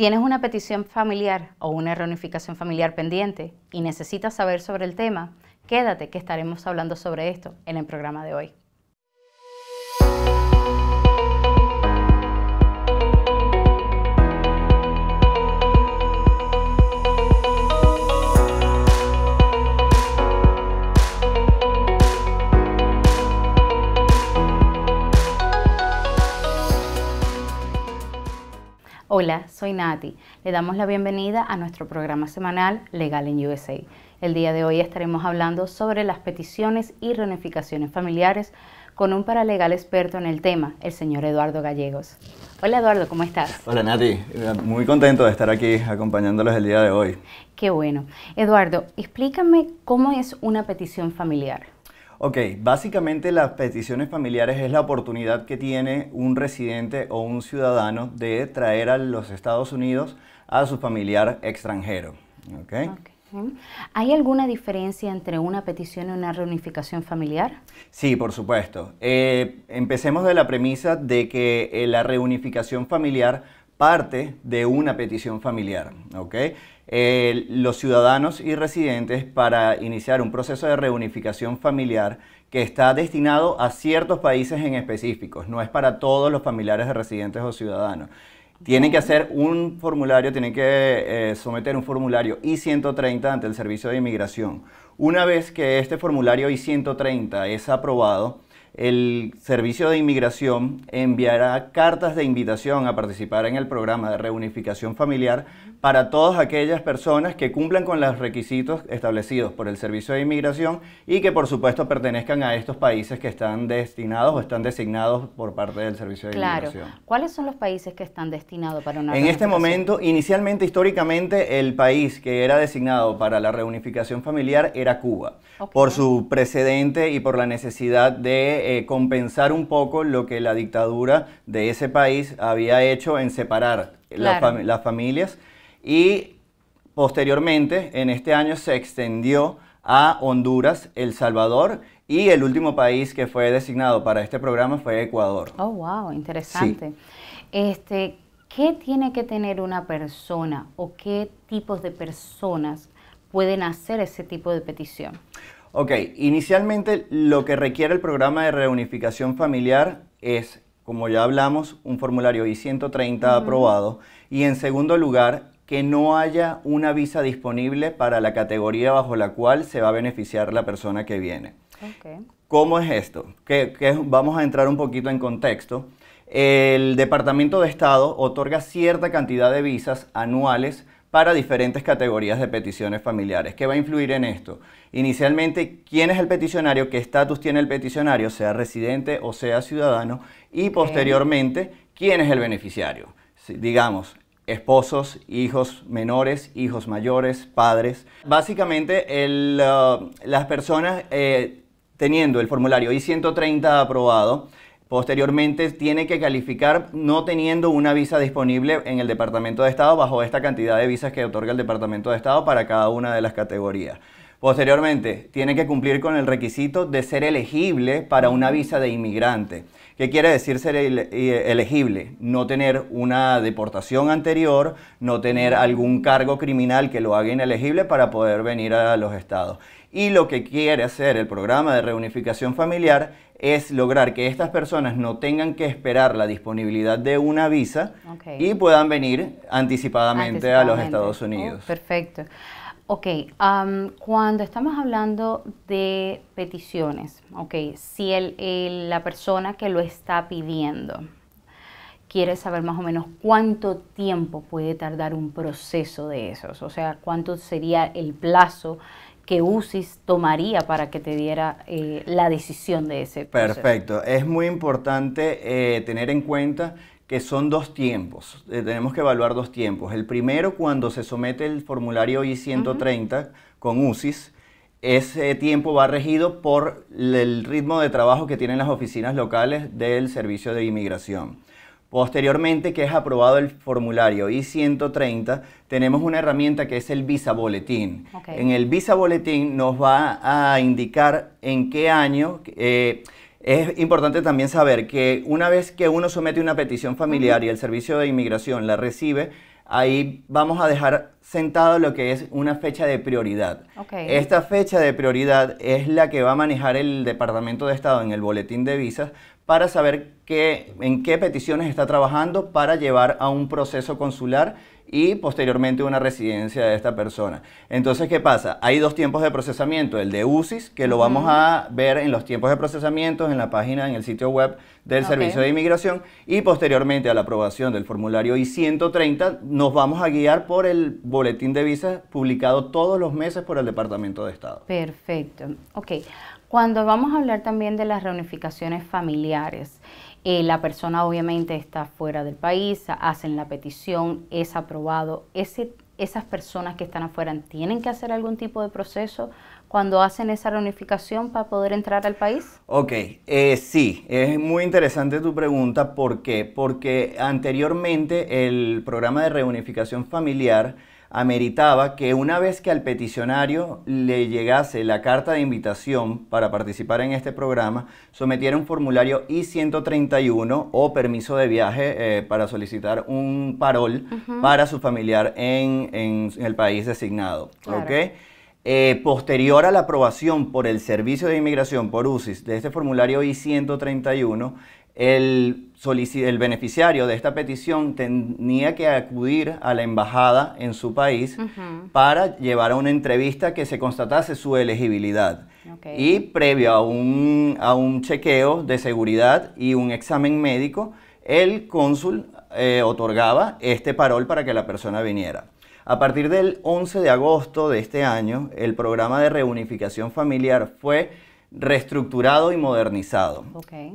¿Tienes una petición familiar o una reunificación familiar pendiente y necesitas saber sobre el tema? Quédate que estaremos hablando sobre esto en el programa de hoy. Hola, soy Nati. Le damos la bienvenida a nuestro programa semanal Legal en USA. El día de hoy estaremos hablando sobre las peticiones y reunificaciones familiares con un paralegal experto en el tema, el señor Eduardo Gallegos. Hola Eduardo, ¿cómo estás? Hola Nati, muy contento de estar aquí acompañándolos el día de hoy. Qué bueno. Eduardo, explícame cómo es una petición familiar. Ok, básicamente las peticiones familiares es la oportunidad que tiene un residente o un ciudadano de traer a los Estados Unidos a su familiar extranjero. Okay. ¿Hay alguna diferencia entre una petición y una reunificación familiar? Sí, por supuesto. Eh, empecemos de la premisa de que eh, la reunificación familiar parte de una petición familiar. Eh, los ciudadanos y residentes para iniciar un proceso de reunificación familiar que está destinado a ciertos países en específicos, no es para todos los familiares de residentes o ciudadanos. Tienen que hacer un formulario, tienen que eh, someter un formulario I-130 ante el Servicio de Inmigración. Una vez que este formulario I-130 es aprobado, el Servicio de Inmigración enviará cartas de invitación a participar en el programa de reunificación familiar para todas aquellas personas que cumplan con los requisitos establecidos por el Servicio de Inmigración y que por supuesto pertenezcan a estos países que están destinados o están designados por parte del Servicio de Inmigración. ¿Cuáles son los países que están destinados para una En este momento, inicialmente, históricamente, el país que era designado para la reunificación familiar era Cuba, por su precedente y por la necesidad de eh, compensar un poco lo que la dictadura de ese país había hecho en separar las familias y posteriormente en este año se extendió a Honduras, El Salvador y el último país que fue designado para este programa fue Ecuador. Oh, wow, interesante. Este, ¿Qué tiene que tener una persona o qué tipos de personas pueden hacer ese tipo de petición? Ok, inicialmente lo que requiere el programa de reunificación familiar es, como ya hablamos, un formulario I-130 aprobado y en segundo lugar que no haya una visa disponible para la categoría bajo la cual se va a beneficiar la persona que viene. ¿Cómo es esto? Que, vamos a entrar un poquito en contexto. El Departamento de Estado otorga cierta cantidad de visas anuales para diferentes categorías de peticiones familiares. ¿Qué va a influir en esto? Inicialmente, ¿quién es el peticionario? ¿Qué estatus tiene el peticionario? Sea residente o sea ciudadano. Y posteriormente, ¿quién es el beneficiario? digamos, esposos, hijos menores, hijos mayores, padres. Básicamente, uh, las personas eh, teniendo el formulario I-130 aprobado, posteriormente tiene que calificar no teniendo una visa disponible en el Departamento de Estado bajo esta cantidad de visas que otorga el Departamento de Estado para cada una de las categorías. Posteriormente, tiene que cumplir con el requisito de ser elegible para una visa de inmigrante. ¿Qué quiere decir ser elegible? No tener una deportación anterior, no tener algún cargo criminal que lo haga inelegible para poder venir a los estados. Y lo que quiere hacer el programa de reunificación familiar es lograr que estas personas no tengan que esperar la disponibilidad de una visa y puedan venir anticipadamente, a los Estados Unidos. Oh, perfecto. Ok, cuando estamos hablando de peticiones, ok, si el, la persona que lo está pidiendo quiere saber más o menos cuánto tiempo puede tardar un proceso de esos, o sea, cuánto sería el plazo que UCIS tomaría para que te diera eh, la decisión de ese proceso. Perfecto, es muy importante eh, tener en cuenta que son dos tiempos. Eh, tenemos que evaluar dos tiempos. El primero, cuando se somete el formulario I-130 con UCIS, ese tiempo va regido por el ritmo de trabajo que tienen las oficinas locales del Servicio de Inmigración. Posteriormente, que es aprobado el formulario I-130, tenemos una herramienta que es el Visa Boletín. En el Visa Boletín nos va a indicar en qué año... Eh, es importante también saber que una vez que uno somete una petición familiar y el Servicio de Inmigración la recibe, ahí vamos a dejar sentado lo que es una fecha de prioridad. Esta fecha de prioridad es la que va a manejar el Departamento de Estado en el boletín de visas para saber qué, en qué peticiones está trabajando para llevar a un proceso consular y posteriormente una residencia de esta persona. Entonces, ¿qué pasa? Hay dos tiempos de procesamiento, el de UCIS, que lo vamos a ver en los tiempos de procesamiento en la página, en el sitio web del Servicio de Inmigración, y posteriormente a la aprobación del formulario I-130, nos vamos a guiar por el boletín de visas publicado todos los meses por el Departamento de Estado. Perfecto. Ok. Cuando vamos a hablar también de las reunificaciones familiares, eh, la persona obviamente está fuera del país, hacen la petición, es aprobado. Ese, esas personas que están afuera tienen que hacer algún tipo de proceso cuando hacen esa reunificación para poder entrar al país? Ok, eh, sí, es muy interesante tu pregunta. ¿Por qué? Porque anteriormente el programa de reunificación familiar ameritaba que una vez que al peticionario le llegase la carta de invitación para participar en este programa, sometiera un formulario I-131 o permiso de viaje eh, para solicitar un parol para su familiar en, el país designado. Eh, posterior a la aprobación por el Servicio de Inmigración, por UCIS, de este formulario I-131, el, el, beneficiario de esta petición tenía que acudir a la embajada en su país para llevar a una entrevista que se constatase su elegibilidad. Y previo a un, a un, chequeo de seguridad y un examen médico, el cónsul eh, otorgaba este parol para que la persona viniera. A partir del 11 de agosto de este año, el programa de reunificación familiar fue reestructurado y modernizado.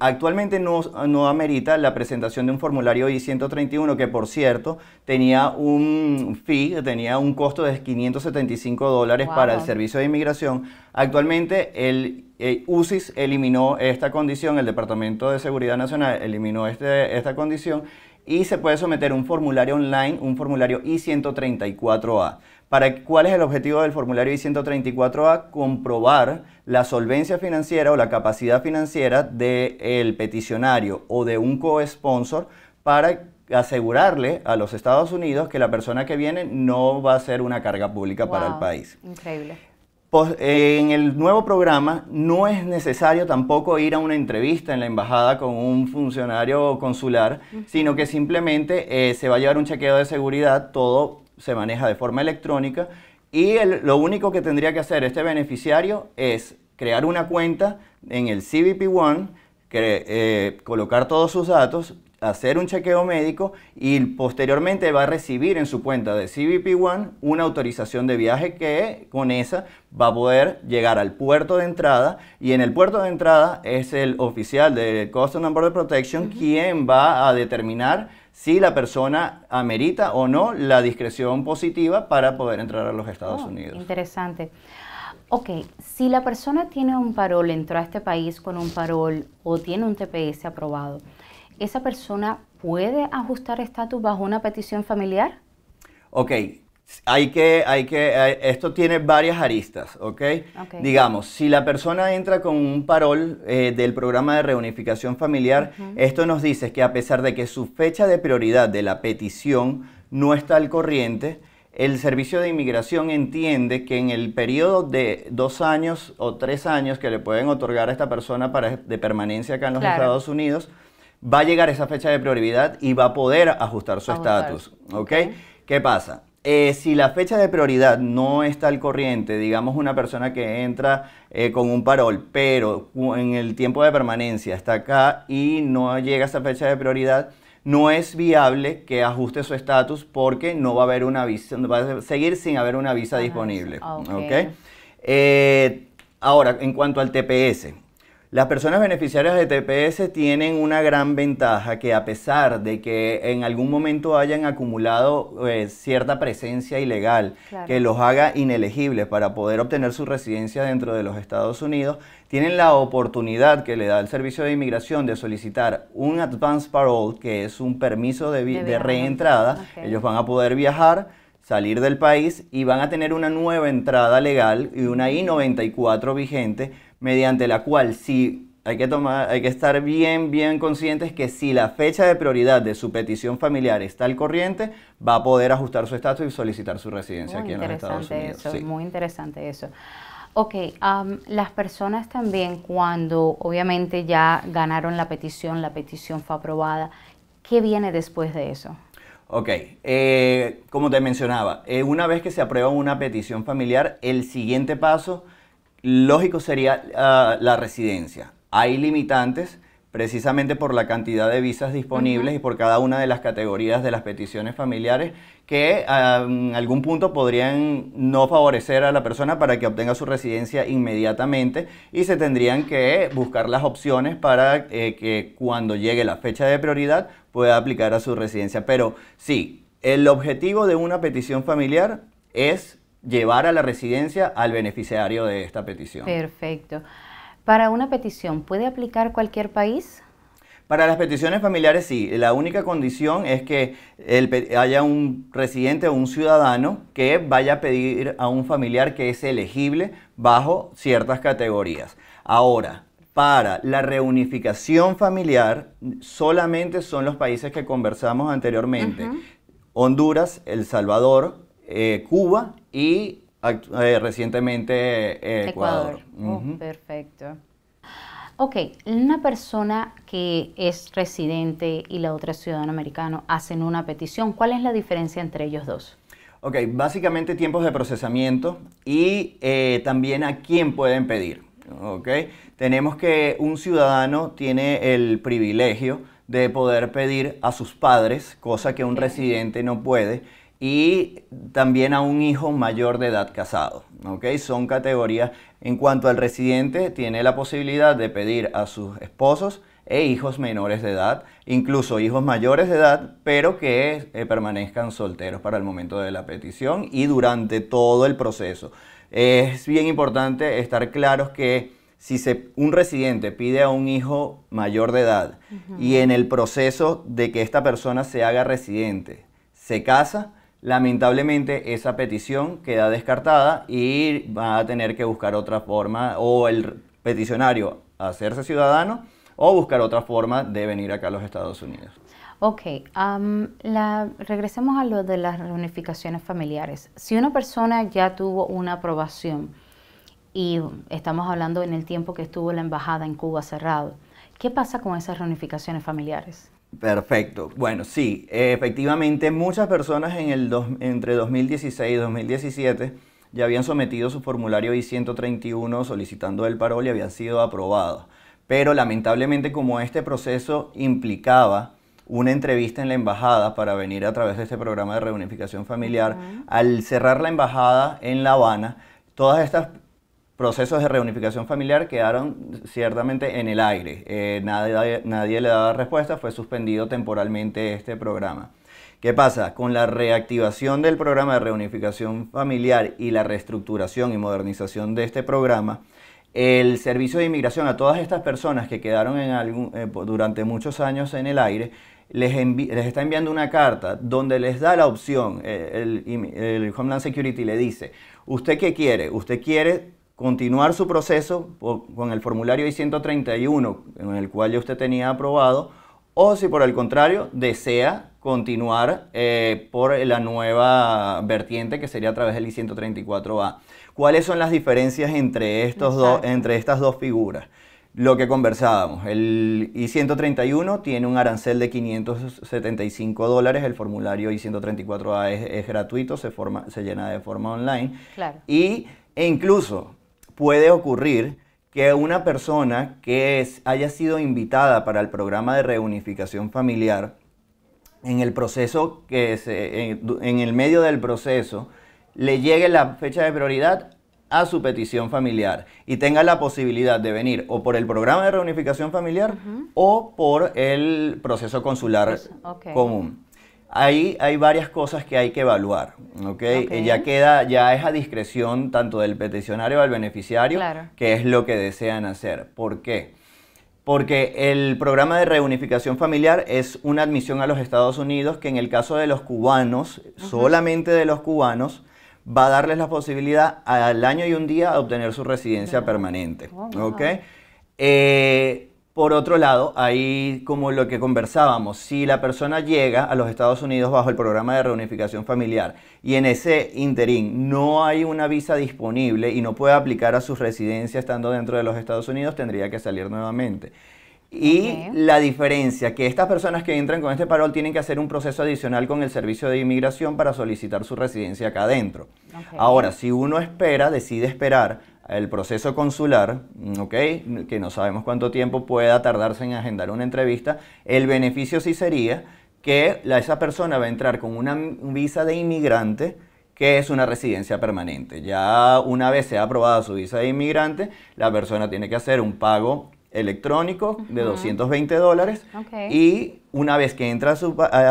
Actualmente no, no, amerita la presentación de un formulario I-131 que, por cierto, tenía un fee, tenía un costo de 575 dólares para el Servicio de Inmigración. Actualmente el eh, UCIS eliminó esta condición, el Departamento de Seguridad Nacional eliminó este, esta condición y se puede someter un formulario online, un formulario I-134A. Para, ¿Cuál es el objetivo del formulario I-134A? Comprobar la solvencia financiera o la capacidad financiera del peticionario o de un co-sponsor para asegurarle a los Estados Unidos que la persona que viene no va a ser una carga pública para el país. Increíble. En el nuevo programa no es necesario tampoco ir a una entrevista en la embajada con un funcionario consular, sino que simplemente eh, se va a llevar un chequeo de seguridad, todo se maneja de forma electrónica y lo único que tendría que hacer este beneficiario es crear una cuenta en el CBP One, eh, colocar todos sus datos, hacer un chequeo médico y posteriormente va a recibir en su cuenta de CBP One una autorización de viaje que con esa va a poder llegar al puerto de entrada y en el puerto de entrada es el oficial de Customs and Border Protection quien va a determinar si la persona amerita o no la discreción positiva para poder entrar a los Estados oh, Unidos. Interesante. Ok, si la persona tiene un parol, entró a este país con un parol o tiene un TPS aprobado, ¿esa persona puede ajustar estatus bajo una petición familiar? Ok, hay que, hay que, esto tiene varias aristas, ¿ok? Digamos, si la persona entra con un parol eh, del programa de reunificación familiar, esto nos dice que a pesar de que su fecha de prioridad de la petición no está al corriente, el Servicio de Inmigración entiende que en el periodo de dos años o tres años que le pueden otorgar a esta persona para, de permanencia acá en los Estados Unidos, va a llegar esa fecha de prioridad y va a poder ajustar su estatus, ¿ok? ¿Qué pasa? Eh, si la fecha de prioridad no está al corriente, digamos una persona que entra eh, con un parol, pero en el tiempo de permanencia está acá y no llega a esa fecha de prioridad, no es viable que ajuste su estatus porque no va a haber una visa, va a seguir sin haber una visa disponible. Eh, ahora, en cuanto al TPS, las personas beneficiarias de TPS tienen una gran ventaja que a pesar de que en algún momento hayan acumulado eh, cierta presencia ilegal que los haga inelegibles para poder obtener su residencia dentro de los Estados Unidos, tienen la oportunidad que le da el Servicio de Inmigración de solicitar un Advance Parole, que es un permiso de, reentrada. Ellos van a poder viajar salir del país y van a tener una nueva entrada legal y una I-94 vigente mediante la cual si hay que, tomar, hay que estar bien, bien conscientes que si la fecha de prioridad de su petición familiar está al corriente, va a poder ajustar su estatus y solicitar su residencia aquí en los Estados Unidos. Eso, Muy interesante eso. Ok, las personas también cuando obviamente ya ganaron la petición, la petición fue aprobada, ¿qué viene después de eso? Ok, eh, como te mencionaba, eh, una vez que se aprueba una petición familiar, el siguiente paso lógico sería ah, la residencia. Hay limitantes precisamente por la cantidad de visas disponibles y por cada una de las categorías de las peticiones familiares que en algún punto podrían no favorecer a la persona para que obtenga su residencia inmediatamente y se tendrían que buscar las opciones para eh, que cuando llegue la fecha de prioridad pueda aplicar a su residencia. Pero sí, el objetivo de una petición familiar es llevar a la residencia al beneficiario de esta petición. Perfecto. Para una petición, ¿puede aplicar cualquier país? Para las peticiones familiares sí, la única condición es que haya un residente o un ciudadano que vaya a pedir a un familiar que es elegible bajo ciertas categorías. Ahora, para la reunificación familiar solamente son los países que conversamos anteriormente. Honduras, El Salvador, eh, Cuba y eh, recientemente eh, Ecuador. Oh, perfecto. Ok, una persona que es residente y la otra es ciudadano americano hacen una petición. ¿Cuál es la diferencia entre ellos dos? Ok, básicamente tiempos de procesamiento y eh, también a quién pueden pedir. Ok, tenemos que un ciudadano tiene el privilegio de poder pedir a sus padres, cosa que un residente no puede y también a un hijo mayor de edad casado. ¿okay? Son categorías. En cuanto al residente, tiene la posibilidad de pedir a sus esposos e hijos menores de edad, incluso hijos mayores de edad, pero que eh, permanezcan solteros para el momento de la petición y durante todo el proceso. Es bien importante estar claros que si se, un residente pide a un hijo mayor de edad y en el proceso de que esta persona se haga residente, se casa, Lamentablemente esa petición queda descartada y va a tener que buscar otra forma o el peticionario hacerse ciudadano o buscar otra forma de venir acá a los Estados Unidos. Ok, la, regresemos a lo de las reunificaciones familiares. Si una persona ya tuvo una aprobación y estamos hablando en el tiempo que estuvo la embajada en Cuba cerrado, ¿qué pasa con esas reunificaciones familiares? Perfecto. Bueno, sí, efectivamente muchas personas en el entre 2016 y 2017 ya habían sometido su formulario I-131 solicitando el parol y habían sido aprobados. Pero lamentablemente como este proceso implicaba una entrevista en la embajada para venir a través de este programa de reunificación familiar, al cerrar la embajada en La Habana, todas estas procesos de reunificación familiar quedaron ciertamente en el aire. Eh, nadie, nadie le daba respuesta, fue suspendido temporalmente este programa. ¿Qué pasa? Con la reactivación del programa de reunificación familiar y la reestructuración y modernización de este programa, el Servicio de Inmigración a todas estas personas que quedaron en algún, eh, durante muchos años en el aire, les, les, está enviando una carta donde les da la opción, eh, el, el Homeland Security le dice, ¿usted qué quiere? ¿Usted quiere continuar su proceso con el formulario I-131 en el cual ya usted tenía aprobado, o si por el contrario desea continuar eh, por la nueva vertiente que sería a través del I-134A. ¿Cuáles son las diferencias entre, estos dos, entre estas dos figuras? Lo que conversábamos, el I-131 tiene un arancel de 575 dólares, el formulario I-134A es, gratuito, se, forma, se llena de forma online. Claro. Y, e incluso puede ocurrir que una persona que haya sido invitada para el programa de reunificación familiar, en el proceso que se, en, el medio del proceso, le llegue la fecha de prioridad a su petición familiar y tenga la posibilidad de venir o por el programa de reunificación familiar o por el proceso consular común. Ahí hay varias cosas que hay que evaluar, ¿ok? Ya queda, ya es a discreción tanto del peticionario del beneficiario, que es lo que desean hacer. ¿Por qué? Porque el programa de reunificación familiar es una admisión a los Estados Unidos que en el caso de los cubanos, solamente de los cubanos, va a darles la posibilidad al año y un día de obtener su residencia permanente, oh, Eh, por otro lado, ahí como lo que conversábamos, si la persona llega a los Estados Unidos bajo el programa de reunificación familiar y en ese interín no hay una visa disponible y no puede aplicar a su residencia estando dentro de los Estados Unidos, tendría que salir nuevamente. Y la diferencia, que estas personas que entran con este parol tienen que hacer un proceso adicional con el servicio de inmigración para solicitar su residencia acá adentro. Ahora, si uno espera, decide esperar el proceso consular, ¿ok? que no sabemos cuánto tiempo pueda tardarse en agendar una entrevista, el beneficio sí sería que esa persona va a entrar con una visa de inmigrante, que es una residencia permanente. Ya una vez sea aprobada su visa de inmigrante, la persona tiene que hacer un pago electrónico de 220 dólares y una vez que entra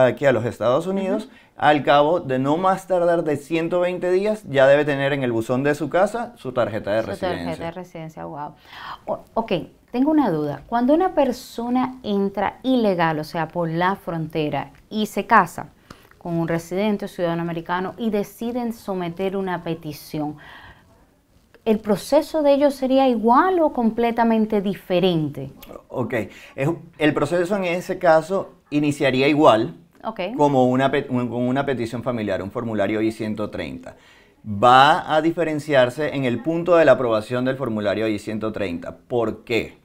aquí a los Estados Unidos, al cabo de no más tardar de 120 días, ya debe tener en el buzón de su casa su tarjeta de residencia. Su tarjeta de residencia, wow. ok, tengo una duda. Cuando una persona entra ilegal, o sea, por la frontera, y se casa con un residente o ciudadano americano y deciden someter una petición, ¿el proceso de ellos sería igual o completamente diferente? Ok, el proceso en ese caso iniciaría igual, como una, una petición familiar, un formulario I-130. Va a diferenciarse en el punto de la aprobación del formulario I-130. ¿Por qué?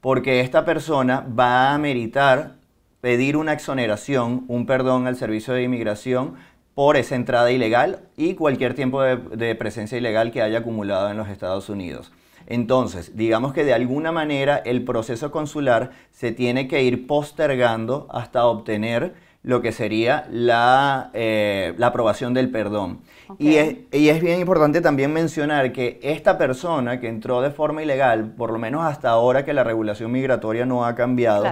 Porque esta persona va a meritar pedir una exoneración, un perdón al servicio de inmigración por esa entrada ilegal y cualquier tiempo de, presencia ilegal que haya acumulado en los Estados Unidos. Entonces, digamos que de alguna manera el proceso consular se tiene que ir postergando hasta obtener lo que sería la, eh, aprobación del perdón. Y, es, bien importante también mencionar que esta persona que entró de forma ilegal, por lo menos hasta ahora que la regulación migratoria no ha cambiado,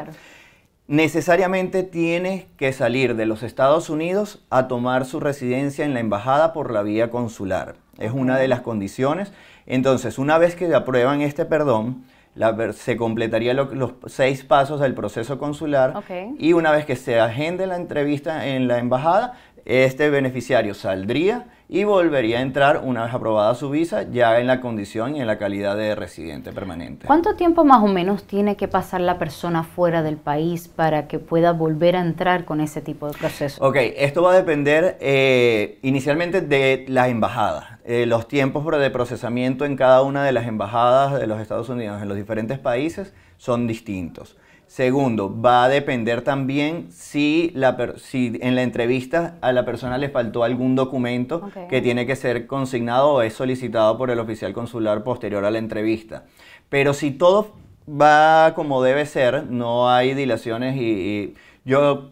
necesariamente tiene que salir de los Estados Unidos a tomar su residencia en la embajada por la vía consular. Es una de las condiciones. Entonces, una vez que aprueban este perdón, se completaría los seis pasos del proceso consular y una vez que se agende la entrevista en la embajada, este beneficiario saldría y volvería a entrar una vez aprobada su visa ya en la condición y en la calidad de residente permanente. ¿Cuánto tiempo más o menos tiene que pasar la persona fuera del país para que pueda volver a entrar con ese tipo de proceso? Ok, esto va a depender eh, inicialmente de las embajadas. Eh, los tiempos de procesamiento en cada una de las embajadas de los Estados Unidos en los diferentes países son distintos. Segundo, va a depender también si, la si en la entrevista a la persona le faltó algún documento que tiene que ser consignado o es solicitado por el oficial consular posterior a la entrevista. Pero si todo va como debe ser, no hay dilaciones y, y yo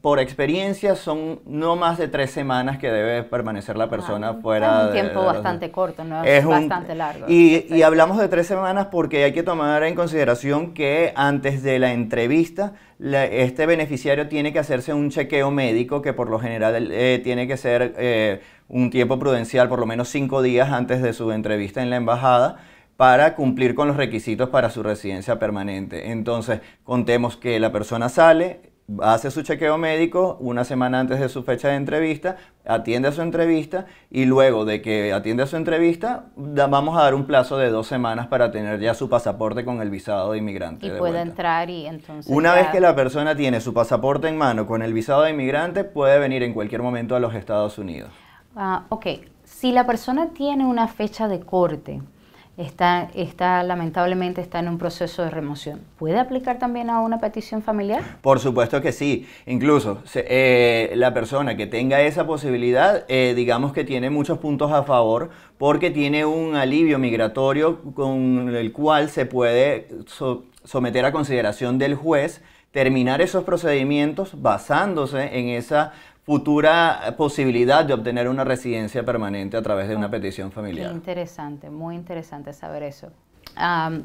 por experiencia son no más de tres semanas que debe permanecer la persona fuera. Es un tiempo bastante corto, no es, bastante largo. Y, hablamos de tres semanas porque hay que tomar en consideración que antes de la entrevista este beneficiario tiene que hacerse un chequeo médico que por lo general eh, tiene que ser eh, un tiempo prudencial, por lo menos cinco días antes de su entrevista en la embajada para cumplir con los requisitos para su residencia permanente. Entonces, contemos que la persona sale, hace su chequeo médico una semana antes de su fecha de entrevista, atiende a su entrevista y luego de que atiende a su entrevista vamos a dar un plazo de dos semanas para tener ya su pasaporte con el visado de inmigrante. Y puede entrar y entonces... Una vez que la persona tiene su pasaporte en mano con el visado de inmigrante, puede venir en cualquier momento a los Estados Unidos. Ah, ok, si la persona tiene una fecha de corte, está, está lamentablemente está en un proceso de remoción. ¿Puede aplicar también a una petición familiar? Por supuesto que sí. Incluso eh, la persona que tenga esa posibilidad, eh, digamos que tiene muchos puntos a favor porque tiene un alivio migratorio con el cual se puede someter a consideración del juez terminar esos procedimientos basándose en esa futura posibilidad de obtener una residencia permanente a través de una petición familiar. Qué interesante, muy interesante saber eso.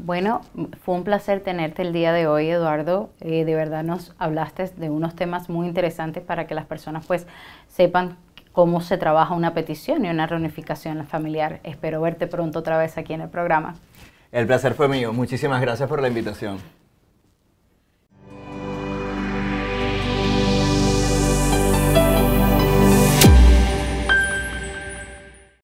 bueno, fue un placer tenerte el día de hoy, Eduardo. Eh, de verdad nos hablaste de unos temas muy interesantes para que las personas pues sepan cómo se trabaja una petición y una reunificación familiar. Espero verte pronto otra vez aquí en el programa. El placer fue mío. Muchísimas gracias por la invitación.